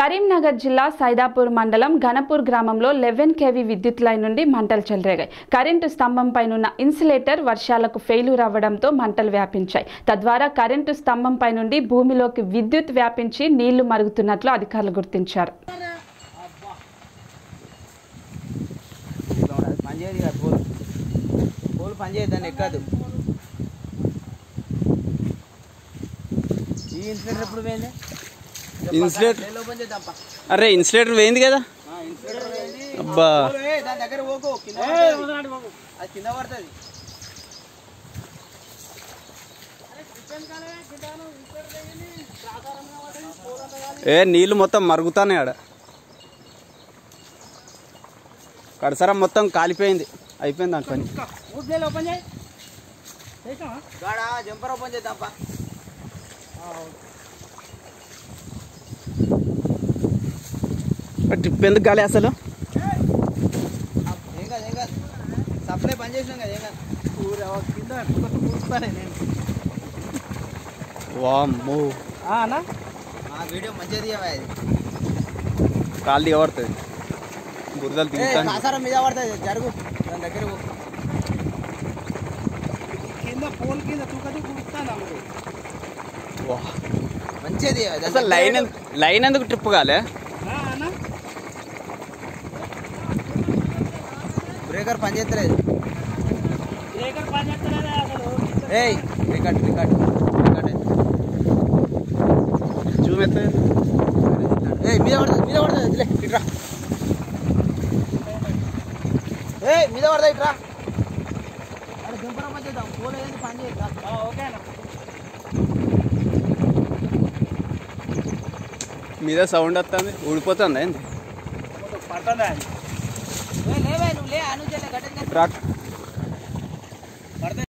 కరీంనగర్ జిల్లా సైదాపూర్ మండలం ఘనపూర్ గ్రామంలో లెవెన్ కేవీ విద్యుత్ లైన్ నుండి మంటలు చెలరేగాయి. కరెంటు స్తంభంపైనున్న ఇన్సులేటర్ వర్షాలకు ఫెయిల్యూర్ అవ్వడంతో మంటలు వ్యాపించాయి. తద్వారా కరెంటు స్తంభంపై నుండి భూమిలోకి విద్యుత్ వ్యాపించి నీళ్ళు మరుగుతున్నట్లు అధికారులు గుర్తించారు. పనిచేయదు కదా పోలు పోలు పనిచేయదు దాన్ని ఎక్కదు ఈ ఇన్సిడెంట్ ఎప్పుడు పోయింది? ఇన్సులేటర్ ఓపెన్ అరే ఇన్సులేటర్ పోయింది కదా? అబ్బా. ఏ, నీళ్ళు మొత్తం మరుగుతానే ఆడ. కడసరం మొత్తం కాలిపోయింది. అయిపోయింది దాని పని. గాడా జంపర్ ఓపెన్ చేద్దాంపా. ట్రిప్ ఎందుకు గాలి అసలు ఏం కాదు ఏం కాదు సప్లై పని చేసినాం కదా ఏం కాదు ఊరు కింద కూర్చుతానే నేను వామ్మో అన్నా ఆ వీడియో మంచిగా తీయవా ఇది కాలు దిగబడుతుంది బురదలు ఏ, దిగుతాను కాసారం మీద పడుతుంది జరుగు దాని దగ్గర పో. కింద పోల్ కింద తూకది కూర్చుతాను వా. మంచిగా తీయవా దాని అసలు లైన్ ఎందు- లైన్ ఎందుకు ట్రిప్ కాలే బ్రేకర్ పని చేస్తలేదు. ఏయ్ రికార్డ్ రికార్డ్ రికార్డ్ జూమ్ ఎత్తే. ఏయ్ మీద పడుతుంది మీద పడుతుంది ఇట్లే ఇట్రా. ఏయ్ మీద పడుతుంది ఇట్రా. దింపడం చేద్దాం. పోలే ఏంది పని చేద్దాం ఓకేనా. మీద సౌండ్ వస్తుంది. ఊడిపోతుంది ఏంది? లేవే ट्रक